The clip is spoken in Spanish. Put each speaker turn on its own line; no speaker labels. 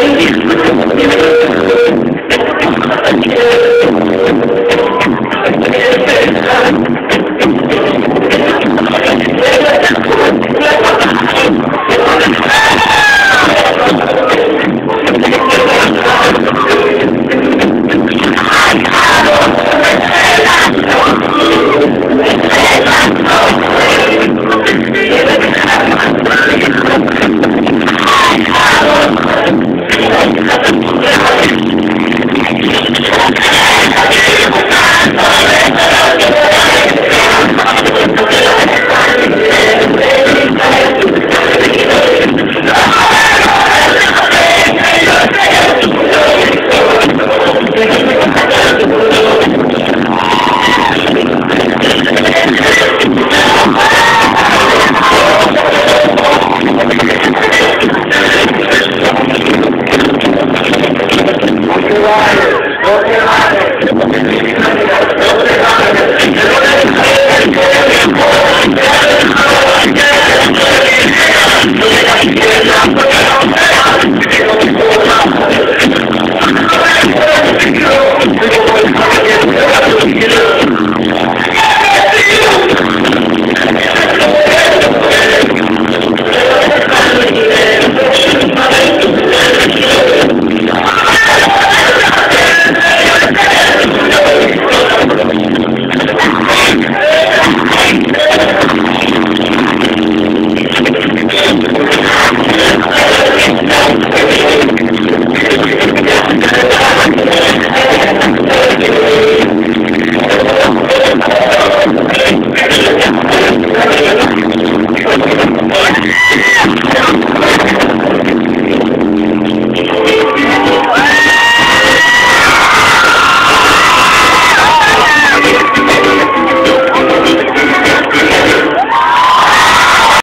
Thank you. Gracias. Thank you.